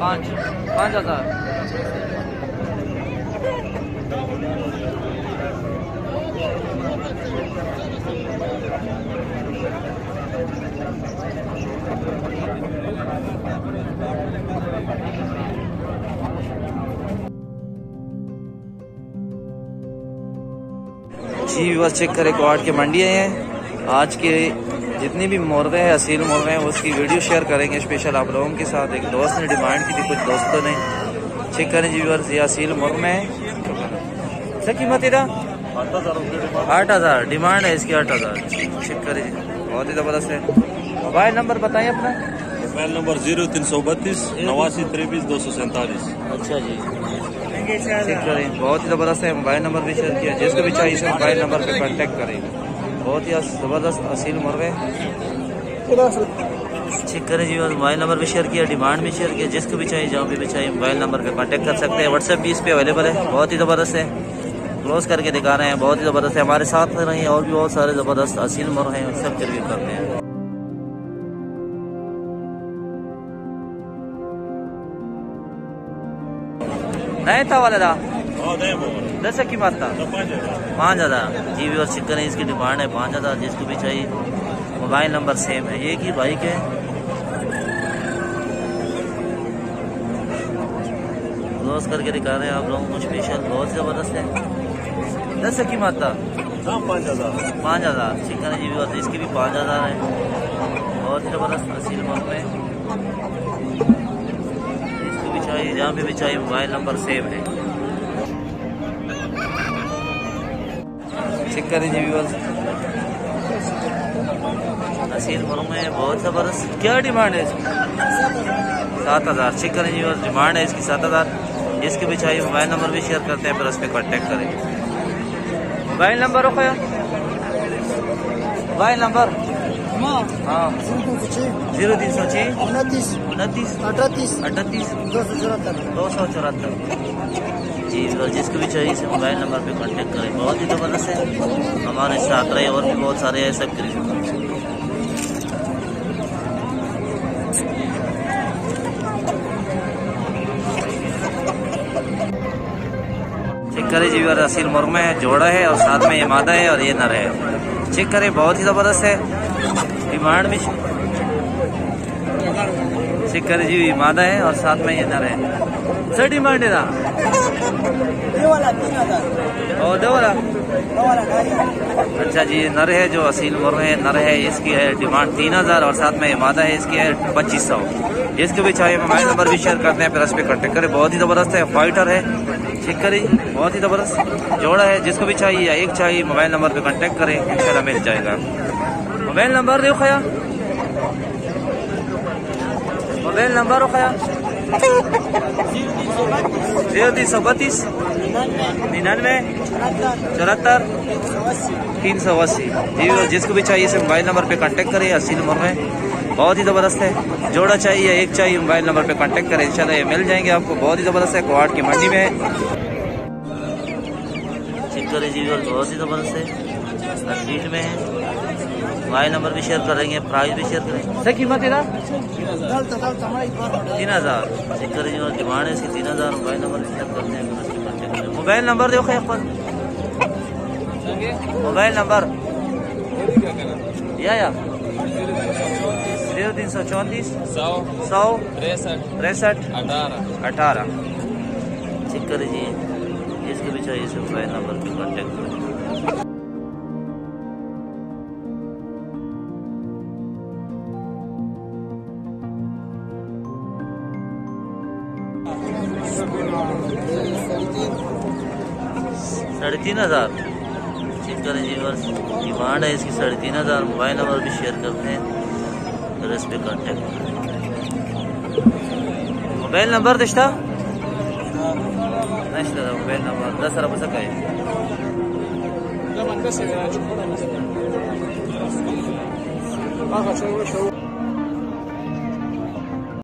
पाँच पाँच हज़ार। जी बस चेक करें क्वाड के मंडी हैं। आज के जितनी भी मुर्गे हैं असील मुर्गे हैं उसकी वीडियो शेयर करेंगे स्पेशल आप लोगों के साथ। एक दोस्त ने डिमांड की थी कुछ दोस्तों ने। चेक करें जी ये असील मुर्गे हैं। सर कीमत इधर? आठ हज़ार डिमांड है इसकी आठ हज़ार। चेक करें जी बहुत ही ज़बरदस्त है। मोबाइल नंबर बताएँ अपना। मोबाइल नंबर ज़ीरो तीन सौ बत्तीस नवासी तेईस दो सौ सैंतालीस। अच्छा जी। चेक करें बहुत ही ज़बरदस्त है। मोबाइल नंबर भी शेयर किया। जिसको भी चाहिए मोबाइल नंबर पर कांटेक्ट करें। बहुत ही ज़बरदस्त असील मुर्गे। चेक करें जी मोबाइल नंबर भी शेयर किया, डिमांड भी शेयर किया, जिसको भी चाहिए, जहाँ भी चाहिए, मोबाइल नंबर पर कांटेक्ट कर सकते हैं। व्हाट्सएप भी इस पर अवेलेबल है। बहुत ही ज़बरदस्त है। क्लोज करके दिखा रहे हैं, बहुत ही ज़बरदस्त है। हमारे साथ रहे और भी बहुत सारे ज़बरदस्त असील मुर्गे हैं सब रिव्यू करते हैं। नहीं था वाले दा दस की बात था? पाँच हज़ार। जी भी और चिकन है इसकी डिमांड है पाँच हज़ार जिसको भी चाहिए। मोबाइल नंबर सेम है। एक ही बाइक है। क्लोज करके दिखा रहे हैं आप लोगों को स्पेशल बहुत ज़बरदस्त है। दस की बात था? पाँच हज़ार। पाँच हज़ार। चिकन है जी भी और इसकी भी पाँच हज़ार है। बहुत ज़बरदस्त असील में। जिसको भी चाहिए जहाँ पे भी चाहिए मोबाइल नंबर सेम है। चेक करें जी व्यूअर्स असील मुर्ग में बहुत ज़बरदस्त। क्या डिमांड है इसकी? सात हज़ार। चेक करें जी डिमांड है इसकी सात हज़ार। जिसके भी चाहिए मोबाइल नंबर भी शेयर करते हैं फिर उस पर कॉन्टेक्ट करें मोबाइल नंबर क्या मोबाइल नंबर हाँ। ज़ीरो तीन सौ छः। उनतीस। उनतीस। अड़तीस। दो सौ चौहत्तर। दो सौ चौहत्तर। जी और जिसको भी चाहिए इसे मोबाइल नंबर पे कांटेक्ट करें। बहुत ही ज़बरदस्त है। हमारे साथ रहे और भी बहुत सारे ऐसे करीब। चेक करें जी असील मुर्मे है जोड़ा है और साथ में ये मादा है और ये नर है। चेक करें बहुत ही ज़बरदस्त है। डिमांड भी चेक करें जी मादा है और साथ में ये नर है। सर डिमांड है ना? और दो वाला? अच्छा जी नर है जो असील मुर्ग है, नर है, इसकी है डिमांड तीन हज़ार और साथ में मादा है, इसकी है पच्चीस सौ। जिसको भी चाहिए मोबाइल नंबर भी शेयर करते हैं, फिर उस पर कॉन्टेक्ट करें। बहुत ही ज़बरदस्त है फाइटर है चेक करें बहुत ही ज़बरदस्त। जोड़ा है, जिसको भी चाहिए या एक चाहिए, मोबाइल नंबर पे कॉन्टेक्ट करें, इंशाल्लाह मिल जाएगा। मोबाइल नंबर दो खया मोबाइल नंबर हो ज़ीरो तीन सौ बत्तीस निन्यानवे चौहत्तर तीन सौ अस्सी जी जिसको भी चाहिए मोबाइल नंबर पे कांटेक्ट करें, अस्सी नंबर में। बहुत ही ज़बरदस्त है। जोड़ा चाहिए, एक चाहिए मोबाइल नंबर पे कांटेक्ट करें। इंशाल्लाह ये मिल जाएँगे आपको। बहुत ही ज़बरदस्त है कुआट की मंडी में। चेक करें जी बहुत ही ज़बरदस्त है। में है। मोबाइल नंबर भी शेयर करेंगे प्राइस भी शेयर करेंगे। सर कीमत है तीन हज़ार। चेक करें जी डिमांड है इसकी तीन हज़ार मोबाइल नंबर भी शेयर करते हैं करें मोबाइल नंबर देखो एक पर। Mobile number. या या। ज़ीरो तीन सौ चौंतीस। सौ। सौ। तिरसठ। अठारह। अठारह। चेक कर लीजिए जिसके भी चाहिए मोबाइल नंबर पे कांटेक्ट साढ़े तीन हज़ार चेक करें जी बस डिमांड है इसकी साढ़े तीन हज़ार मोबाइल नंबर भी शेयर करते हैं फिर इस पर कॉन्टेक्ट मोबाइल नंबर दिशा नसला मोबाइल नंबर दस हज़ार कसं काय